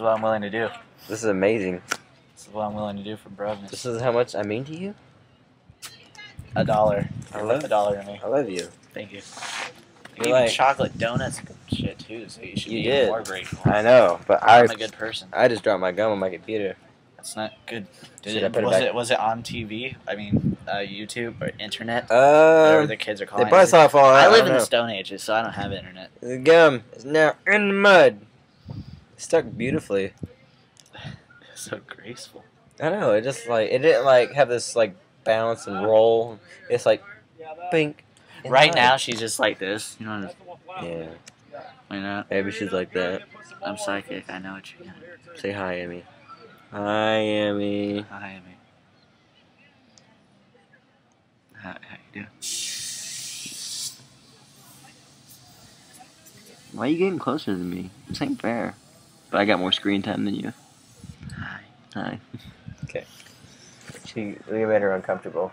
is what I'm willing to do. This is amazing. This is what I'm willing to do for brother. This is how much I mean to you. A dollar. I love a dollar to me. I love you. Thank you. You like- chocolate donuts and shit too, so you should You be did. more grateful. I know, but I I'm a good person. I just dropped my gum on my computer. That's not good. Did Should it, was back? it was it on TV? I mean, uh, YouTube or internet? Whatever Uh, the kids are calling. they probably it. saw it fall out. I live don't in the. Stone Ages, so I don't have internet. The gum is now in the mud. Stuck beautifully. so graceful. I know. It just like it didn't like have this like bounce and roll. It's like pink. Right now, she's just like this. You know, Yeah. you know. Maybe she's like that. I'm psychic. I know what you're gonna. Say hi, Emmy. Hi, Emmy. Hi, Amy. How, how you doing? Why are you getting closer than me? This ain't fair. But I got more screen time than you. Hi. Hi. Okay. She we made her uncomfortable.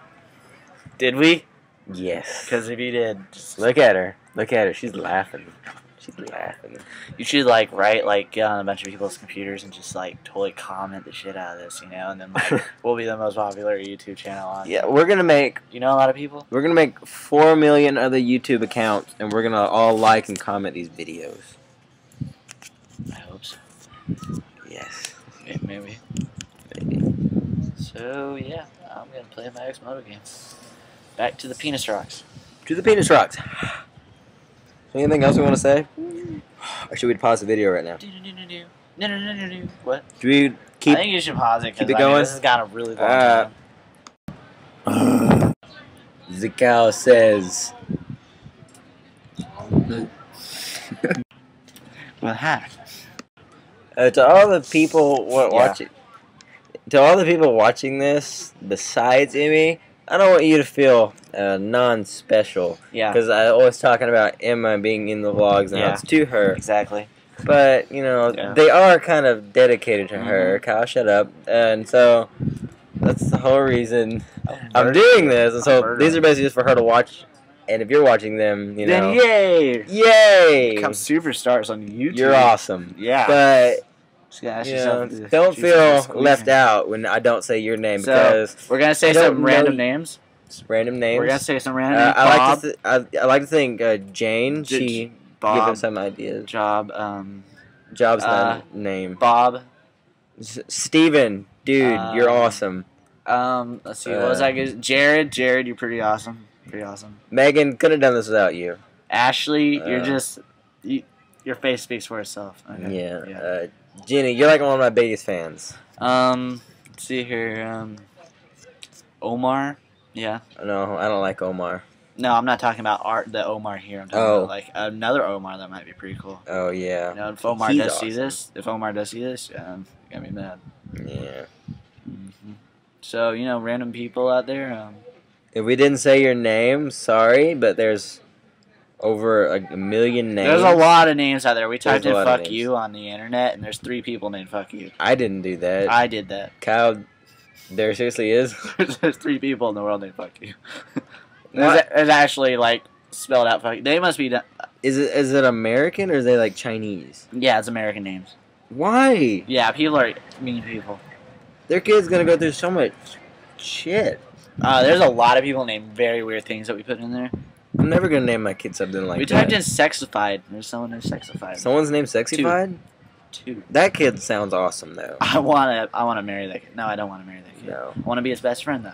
Did we? Yes. Because if you did, just, Look at her. Look at her. She's laughing. She's laughing. you should like write like get on a bunch of people's computers and just like totally comment the shit out of this, you know, and then like we'll be the most popular YouTube channel on. Yeah, we're gonna make You know a lot of people. we're gonna make four million other YouTube accounts, and we're gonna all like and comment these videos. I hope so. Yes. Yeah, maybe. So yeah, I'm gonna play my Xmoto game. Back to the penis rocks. To the penis rocks. Anything else we want to say? Or should we pause the video right now? No-no-no-no-no. What? Should we keep? I keep? think you should pause it. 'cause, keep it I mean, going? this has got a really long Uh, time. the cow says. Well, hi. Uh, to all the people Yeah. watching, to all the people watching this, besides Emmy, I don't want you to feel uh, non-special Yeah. because I always talking about Emma being in the vlogs and Yeah. it's to her. Exactly. But you know, Yeah. they are kind of dedicated to her. Kyle, shut up. And so that's the whole reason I'm doing this. And so these are basically just for her to watch. And if you're watching them, you know, Then yay! yay, Become superstars on YouTube. you're awesome. Yeah. But Just gotta ask you yourself know, if don't feel left out when I don't say your name So, because We're gonna say some random names. random names. We're gonna say some random uh, names. I like to th- I, I like to think uh, Jane. J- she give Bob, him some ideas. Job, um, Job's uh, name. Bob. S- Steven, dude, you're Um, awesome. Um, let's see. What was Uh, I? Good? Jared. Jared, you're pretty awesome. Pretty awesome. Megan could have done this without you. Ashley, you're Uh, just. You, your face speaks for itself. Okay. Yeah. Yeah. Jenny, you're like one of my biggest fans. Um, let's see here. Um, Omar. Yeah. No, I don't like Omar. No, I'm not talking about art. The Omar here. I'm talking Oh. about like another Omar that might be pretty cool. Oh yeah. You know, if Omar He's does see this, if Omar does see this, um, gonna be mad. Yeah. hmm So you know, random people out there. Um, If we didn't say your name, sorry, but there's over a, million names. there's a lot of names out there. We typed in "fuck you" on the internet, and there's three people named "fuck you." I didn't do that. I did that. Kyle, there seriously is. there's three people in the world named "fuck you." There's actually like spelled out "fuck." You. They must be. done- Is it is it American or is they like Chinese? Yeah, it's American names. Why? Yeah, people are mean people. Their kid's gonna go through so much shit. Uh, there's a lot of people named very weird things that we put in there. I'm never gonna name my kid something like we that. typed in "sexified." There's someone named "sexified." Someone's name Sexified? Two. That kid sounds awesome though. I wanna. I wanna marry that kid. No, I don't wanna marry that kid. No. I wanna be his best friend though.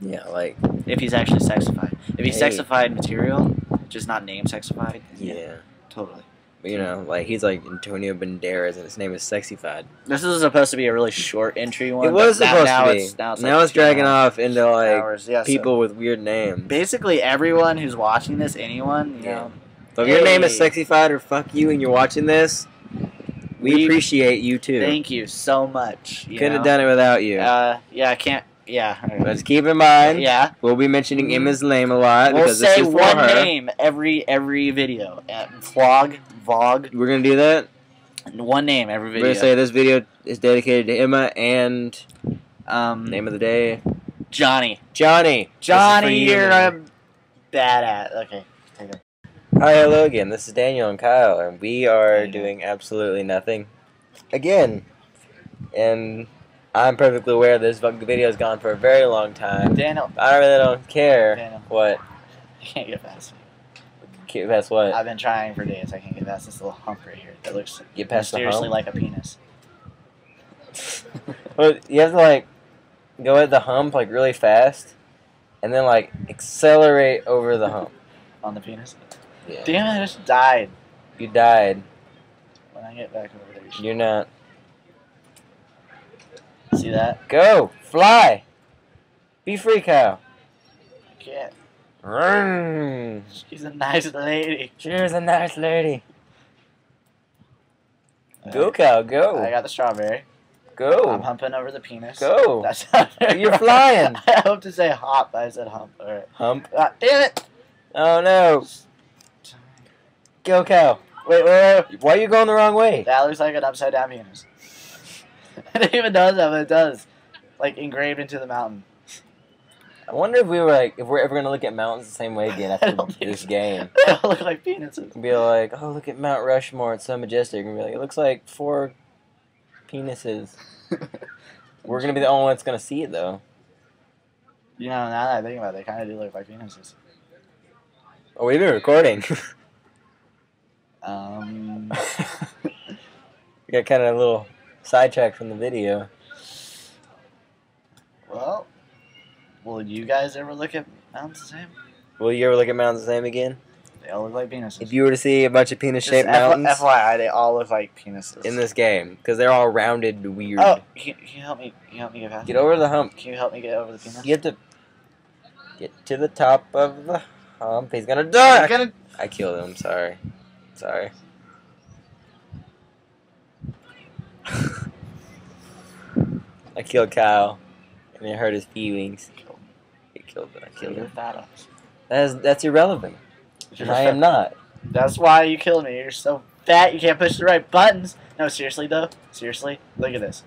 Yeah, like If he's actually sexified. If he's Hey. sexified material, just not name sexified. yeah. totally. You know, like he's like Antonio Banderas and his name is Sexified. This is supposed to be a really short entry one. It was but supposed now to be. It's, now it's, now it's dragging off into like hours. Yeah, so people with weird names. basically, everyone who's watching this, anyone, you Yeah. know, So if your name is Hey. Sexified or fuck you and you're watching this, we, We- appreciate you too. thank you so much. You Couldn't have done it without you. Uh, yeah, I can't. Yeah. Let's keep in mind, Yeah, we'll be mentioning Emma's name a lot we'll because say this is for one her. name every every video. At vlog, vlog, We're gonna do that. one name every We're video. gonna say this video is dedicated to Emma and um, name of the day, Johnny. Johnny. Johnny, This is for you, you're a badass. Okay. Hi, hello again. This is Daniel and Kyle, and we are doing absolutely nothing. again, and I'm perfectly aware this video's gone for a very long time. Daniel, I really don't care Daniel. what. I can't get past me. Get past what? I've been trying for days. I can't get past this little hump right here that looks Get past hump. like a penis. Well, you have to like go at the hump like really fast, and then like accelerate over the hump. On the penis. Yeah. Damn it! I just died. You died. When I get back over there, you You're not. See that. Go fly. Be free, cow. Can't. Run. She's a nice lady. She's a nice lady. Go, cow. Go. I got the strawberry. Go. I'm humping over the penis. Go. That's not You're flying. I hope to say hop, but I said hump. Alright. Hump. Ah, damn it! Oh no. Go, cow. Wait, wait, wait. Why are you going the wrong way? That looks like an upside down penis. it even does that, but it does. Like engraved into the mountain. I wonder if we were like, if we're ever gonna look at mountains the same way again after this game. They all look like penises. Be like, oh, look at Mount Rushmore. It's so majestic. And be like, it looks like four penises. We're gonna be the only ones gonna see it though. You know, now that I think about it, they kind of do look like penises. Oh, we've been recording. Um, we got kind of a little sidetracked from the video. well, will you guys ever look at mountains the same? Will you ever look at mountains the same again? They all look like penises. If you were to see a bunch of penis-shaped F- mountains FYI, they all look like penises. in this game, because they're all rounded, weird. Oh, can, can you help me? Can you help me get past? Get over the hump. Can you help me get over the penis? You have to get to the top of the hump. He's gonna die. gonna. I killed him. Sorry. Sorry. I killed Kyle, and it hurt his feelings. He killed it. I killed him. That is, that's irrelevant. I am not. That's why you killed me. You're so fat. You can't push the right buttons. No, seriously though. Seriously, look at this.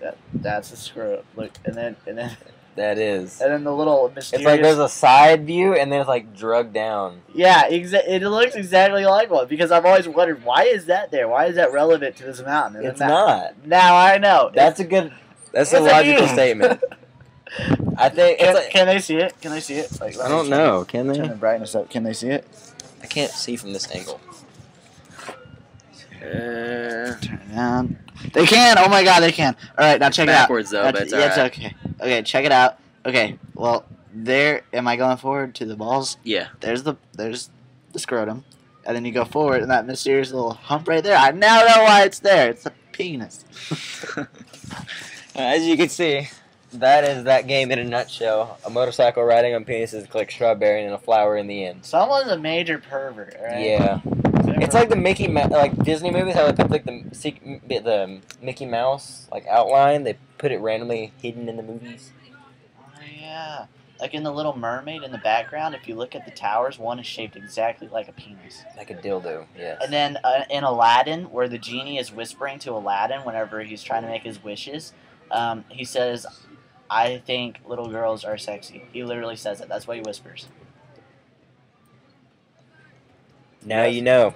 That that's the screw. up. Look, and then and then That is. and then the little mysterious. It's like there's a side view, and then it's like drug down. yeah, exa- it looks exactly like one because I've always wondered why is that there? Why is that relevant to this mountain? And It's then not. Now, now I know. That's a good. That's a It's a logical view. statement. I think Can, it's. Like, can they see it? Can they see it? Like, I don't know. Can they? Turn they? the brightness up. Can they see it? I can't see from this angle. Uh, Turn it down. They can. Oh my god, they can. All right, now check backwards it out. Backwards though, That's- but it's yeah, alright. it's okay. Okay, check it out. Okay, well, there. Am I going forward to the balls? Yeah. There's the there's the scrotum, and then you go forward, and that mysterious little hump right there. I now know why it's there. It's a penis. As you can see, that is that game in a nutshell. A motorcycle riding on penises, collect strawberry, and a flower in the end. Someone's a major pervert. Right? Yeah, it's like the Mickey, Ma- like Disney movies, how they put like the the Mickey Mouse like outline. They put it randomly hidden in the movies. Oh, yeah. Like in the Little Mermaid in the background, if you look at the towers, one is shaped exactly like a penis. Like a dildo. Yes. And then uh, in Aladdin, where the genie is whispering to Aladdin whenever he's trying to make his wishes, um, he says, "I think little girls are sexy." He literally says it. That's what he whispers. now you know.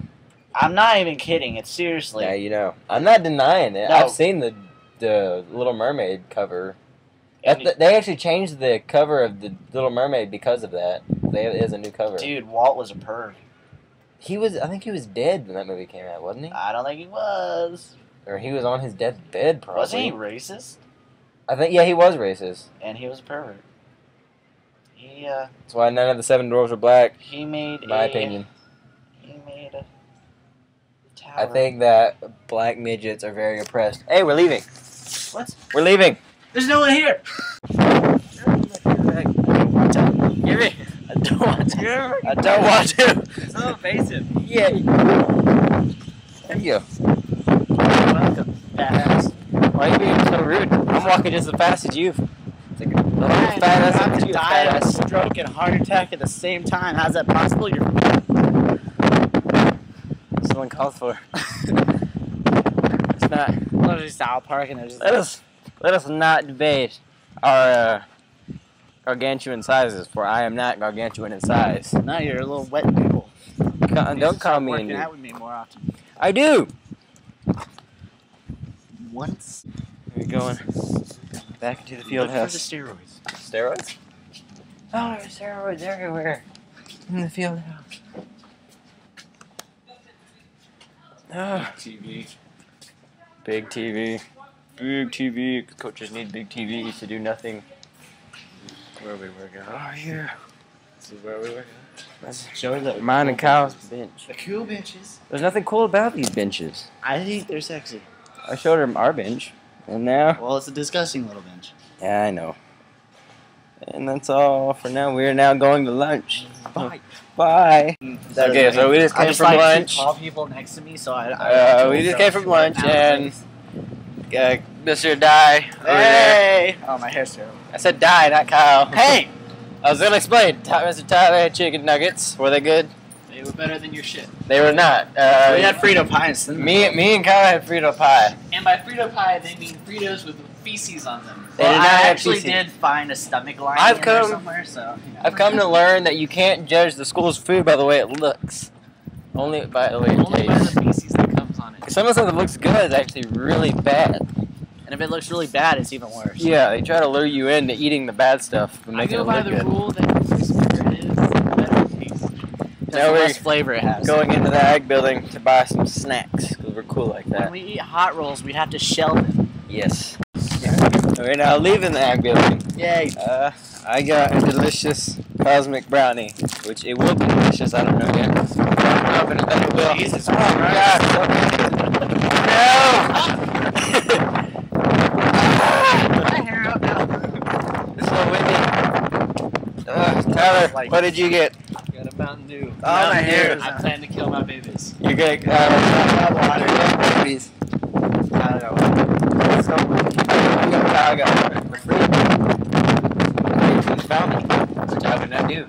I'm not even kidding. It's seriously. Now you know. I'm not denying it. No. I've seen the the Little Mermaid cover. That, they actually changed the cover of the Little Mermaid because of that. They it is a new cover. dude, Walt was a perv. He was. I think he was dead when that movie came out, wasn't he? I don't think he was. Or he was on his deathbed, probably. Wasn't he racist? I think. Yeah, he was racist. And he was a pervert. He uh, That's why none of the seven dwarves are black. he made. In my a, opinion, He made a. Tower. I think that black midgets are very oppressed. Hey, we're leaving. What? We're leaving. There's no one here. Give me. I don't want to. I don't want to. So evasive. Yeah. There you go. Welcome. Why are you being rude? I'm walking just as fast as you. It's like, I'm Fat ass to die of a stroke and heart attack at the same time. How's that possible? You're Someone called for. it's not. literally South Park and just Let us let us not debate our uh, gargantuan sizes, for I am not gargantuan in size. no, you're a little wet noodle. You Don't call me a noob. out with me more often. I do. once. We're going back into the field Look for house. the steroids. Steroids? Oh, there's steroids everywhere. In the field house. Ah, TV. big TV. Big TV. Coaches need big TVs to do nothing. Where are we working? out. Oh, yeah. This is where we work That's Show the mine and Kyle's bench. The cool benches. There's nothing cool about these benches. I think they're sexy. I showed him our bench, and now. Well, it's a disgusting little bench. Yeah, I know. And that's all for now. We are now going to lunch. Bye. Bye. That Okay, so we just I came just from like lunch. Call people next to me, so I. I Uh, we just came from lunch and uh, Mr. Die. Hey! Oh, my hair's terrible. I said Die, not Kyle. Hey! I was gonna explain. Mr. Tyler had chicken nuggets. Were they good? They were better than your shit. They were not. Uh, we had Frito pies. me, me and Kyle had Frito pie. And by Frito pie, they mean Fritos with feces on them. They Well, did I not have actually feces. did find a stomach line I've come- somewhere, so. I've come to learn that you can't judge the school's food by the way it looks, only by the way it Only by tastes. the feces that comes on it. Some of the stuff that looks good is actually really bad. And if it looks really bad, it's even worse. Yeah, they try to lure you into eating the bad stuff and I make it go by look the good. rule that the sweeter it is, the better it tastes. That's Now the less flavor it has. Going into the ag building to buy some snacks because we're cool like When that. we eat hot rolls, we have to shell them. Yes. We're now leaving the ag building. Yay! Uh, I got a delicious cosmic brownie, which it will be delicious. I don't know yet. I'm confident that it will. Jesus oh my God! My hair out now. it's so windy. Uh, Tyler, what did you get? Got a Mountain Dew. Oh, my hair. I plan to kill my babies. You're gonna uh, water babies. I don't know. So windy. I got Tyler got water for free. Who's found it? Which I would not do.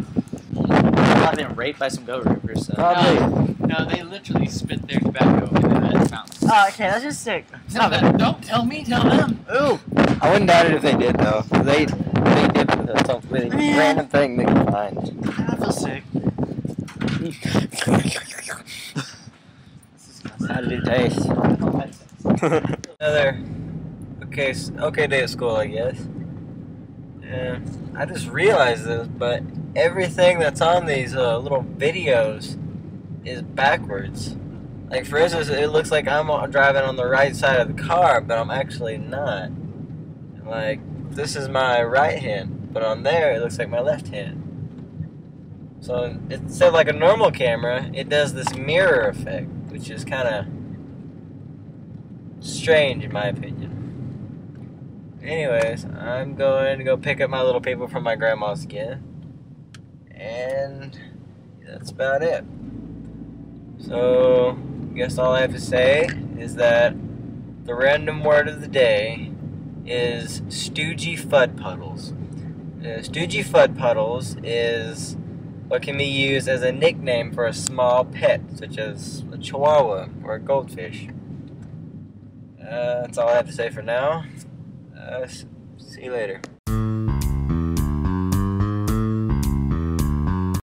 I've been raped by some goat rippers. So. Probably. No, they literally spit their tobacco into that fountain. Oh, okay, that's just sick. No, that, don't tell me, tell them. Ooh! I wouldn't doubt it if they did though. They they did some really random thing they could find. I feel sick. How did it taste? Another okay okay day at school, I guess. Yeah, I just realized this, but everything that's on these uh, little videos is backwards. Like for instance, it looks like I'm driving on the right side of the car, but I'm actually not. Like this is my right hand, but on there it looks like my left hand. So instead of like a normal camera, it does this mirror effect, which is kind of strange in my opinion. Anyways, I'm going to go pick up my little people from my grandma's again. And that's about it. So, I guess all I have to say is that the random word of the day is stoogie-fuddpuddles. Uh, stoogie-fuddpuddles is what can be used as a nickname for a small pet, such as a chihuahua or a goldfish. Uh, that's all I have to say for now. Uh, see you later.